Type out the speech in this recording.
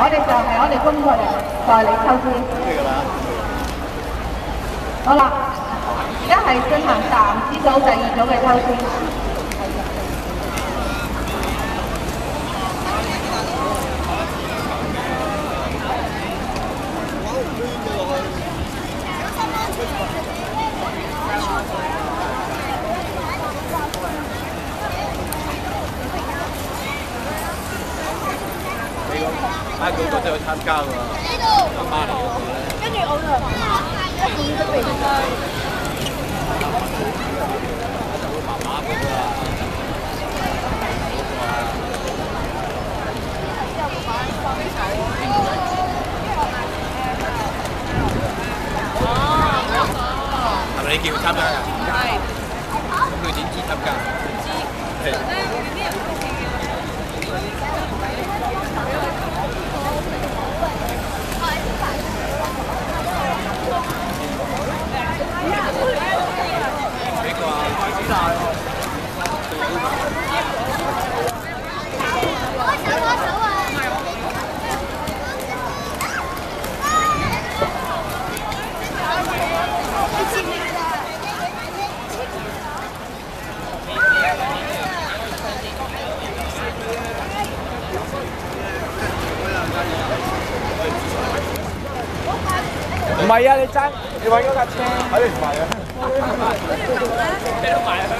我哋就係我哋工作人員代理抽籤。好啦，而家係進行暫時組第二組嘅抽籤。啊，佢嗰陣去參加㗎喎，阿媽嚟。跟住我就一半都未得。係咪你叫佢參加㗎？係。咁佢點知參加？係唔係啊，你爭，你揾嗰架車，喺你唔係啊。你都